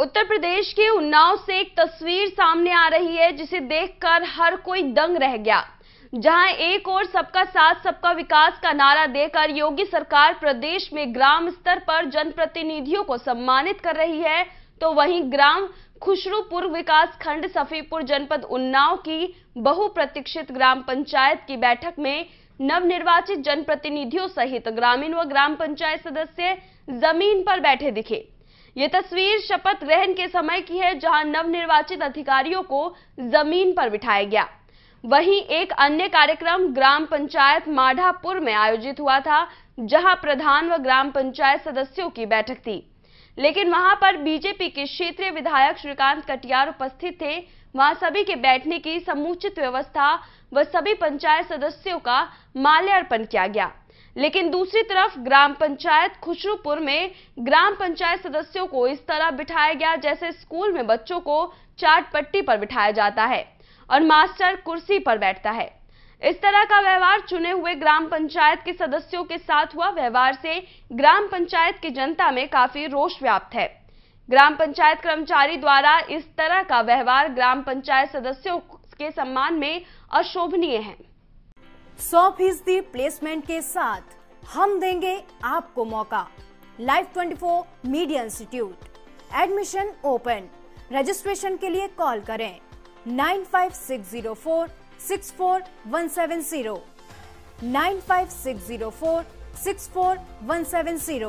उत्तर प्रदेश के उन्नाव से एक तस्वीर सामने आ रही है, जिसे देखकर हर कोई दंग रह गया। जहाँ एक और सबका साथ, सबका विकास का नारा देकर योगी सरकार प्रदेश में ग्राम स्तर पर जनप्रतिनिधियों को सम्मानित कर रही है तो वहीं ग्राम खुशरूपुर विकास खंड, सफीपुर जनपद उन्नाव की बहुप्रतीक्षित ग्राम पंचायत की बैठक में नवनिर्वाचित जनप्रतिनिधियों सहित ग्रामीण व ग्राम पंचायत सदस्य ज़मीन पर बैठे दिखे। ये तस्वीर शपथ ग्रहण के समय की है, जहाँ नवनिर्वाचित अधिकारियों को ज़मीन पर बिठाया गया। वहीं एक अन्य कार्यक्रम ग्राम पंचायत माढ़ापुर में आयोजित हुआ था, जहाँ प्रधान व ग्राम पंचायत सदस्यों की बैठक थी। लेकिन वहाँ पर बीजेपी के क्षेत्रीय विधायक श्रीकांत कटियार उपस्थित थे। वहाँ सभी के बैठने की समुचित व्यवस्था व सभी पंचायत सदस्यों का माल्यार्पण किया गया। लेकिन दूसरी तरफ़ ग्राम पंचायत खुशरूपुर में ग्राम पंचायत सदस्यों को इस तरह बिठाया गया जैसे स्कूल में बच्चों को चाट पट्टी पर बिठाया जाता है और मास्टर कुर्सी पर बैठता है। इस तरह का व्यवहार चुने हुए ग्राम पंचायत के सदस्यों के साथ हुआ। व्यवहार से ग्राम पंचायत की जनता में काफ़ी रोष व्याप्त है। ग्राम पंचायत कर्मचारी द्वारा इस तरह का व्यवहार ग्राम पंचायत सदस्यों के सम्मान में अशोभनीय है। सौ फ़ीसदी प्लेसमेंट के साथ हम देंगे आपको मौका। Life 24 media institute admission open registration के लिए कॉल करें। Nine five six zero four six four one seven zero nine five six zero four six four one seven zero